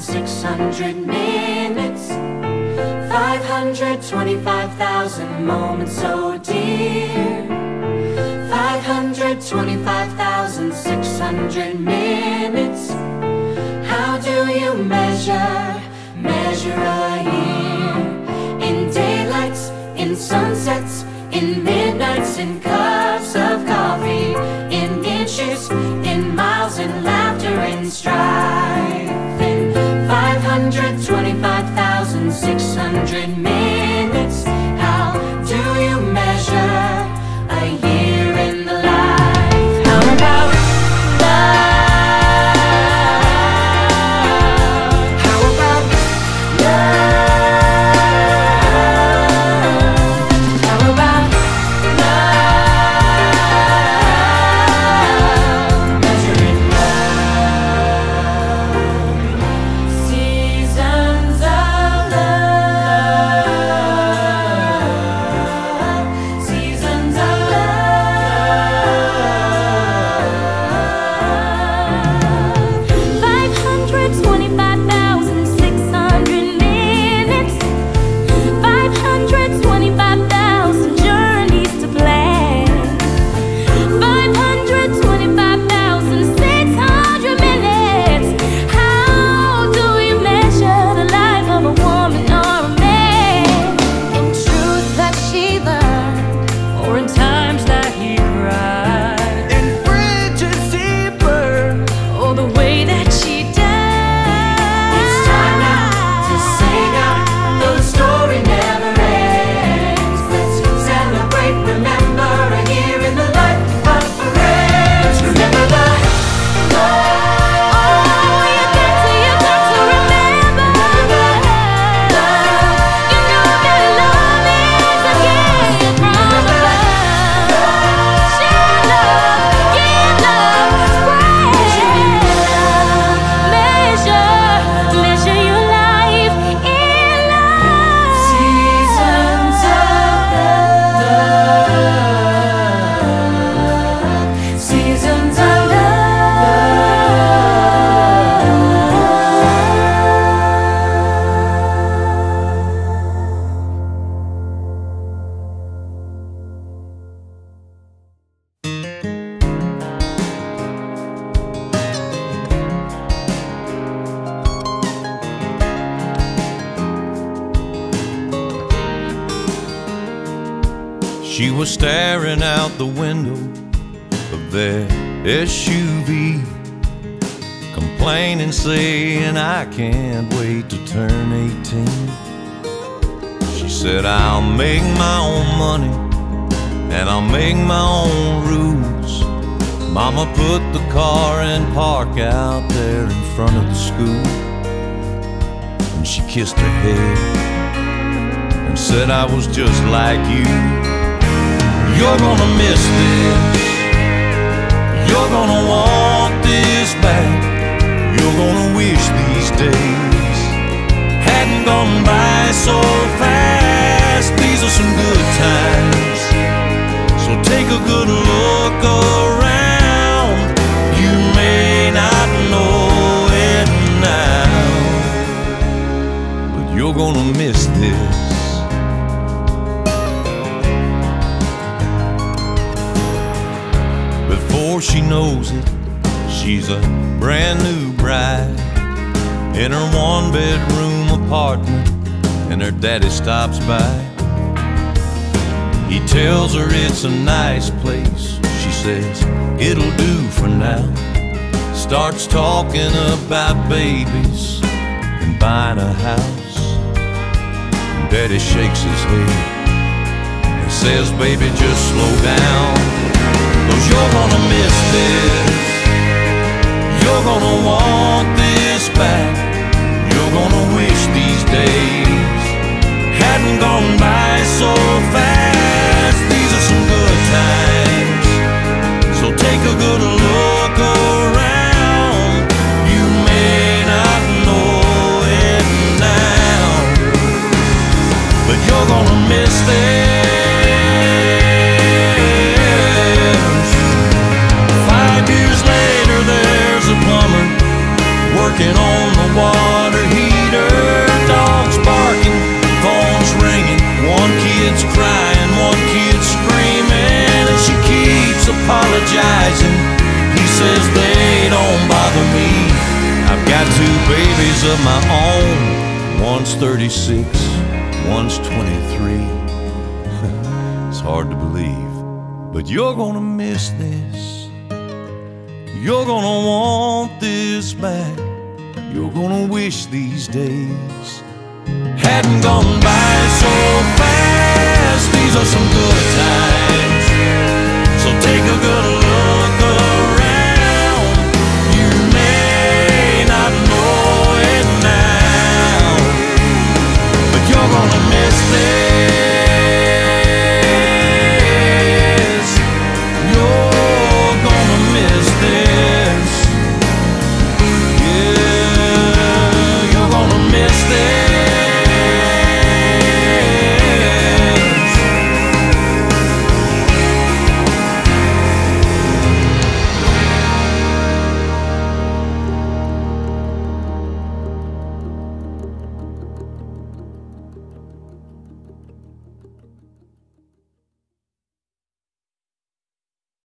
525,600 minutes. 525,000 moments, oh dear. 525,600 minutes. How do you measure, measure a year? In daylights, in sunsets, in midnights, in cups of coffee, in inches, in miles, in laughter, in strife. She was staring out the window of their SUV, complaining, saying, I can't wait to turn 18. She said, I'll make my own money and I'll make my own rules. Mama put the car in park out there in front of the school. And she kissed her head and said, I was just like you. You're gonna miss this. You're gonna Before she knows it, she's a brand new bride in her one bedroom apartment, and her daddy stops by. He tells her it's a nice place. She says, It'll do for now. Starts talking about babies and buying a house. And Daddy shakes his head and says, Baby, just slow down. Cause you're gonna miss this. You're gonna want this On the water heater, dogs barking, phones ringing, one kid's crying, one kid's screaming, and she keeps apologizing. He says they don't bother me. I've got two babies of my own, one's 36, one's 23. it's hard to believe, but you're gonna miss this. You're gonna want this back you're gonna wish these days hadn't gone by so fast. These are some good times, so take a good